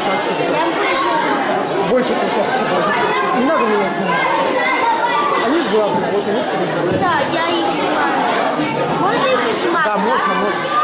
это отсюда. Больше, чем так. Не надо меня снимать. Они же главные, вот они все Да, я их снимаю. Можно их снимать? Да, можно, можно.